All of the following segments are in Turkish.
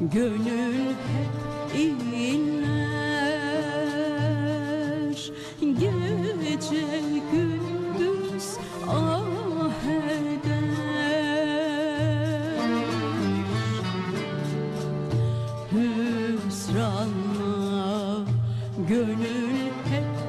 Gönül inler Gece gündüz ah eder. Hüsranla gönül hep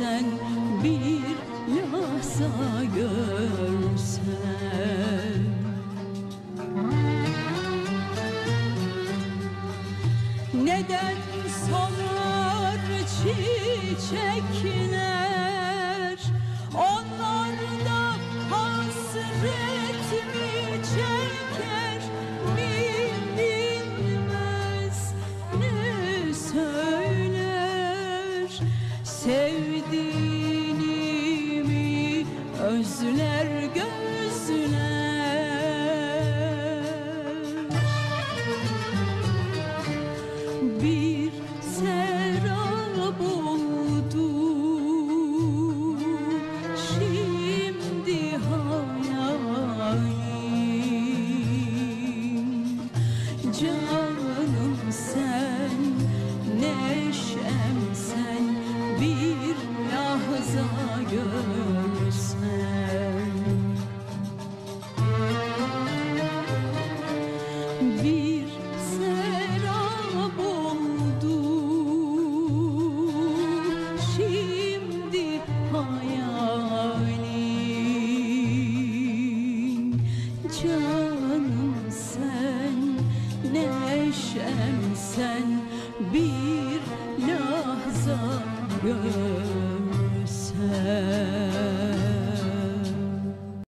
sen bir lahza görsen Neden solar çiçekler? Onlar da hasret mi çeker? Mi bilmez ne söyler? Sevdiğini mi özler gözler görsen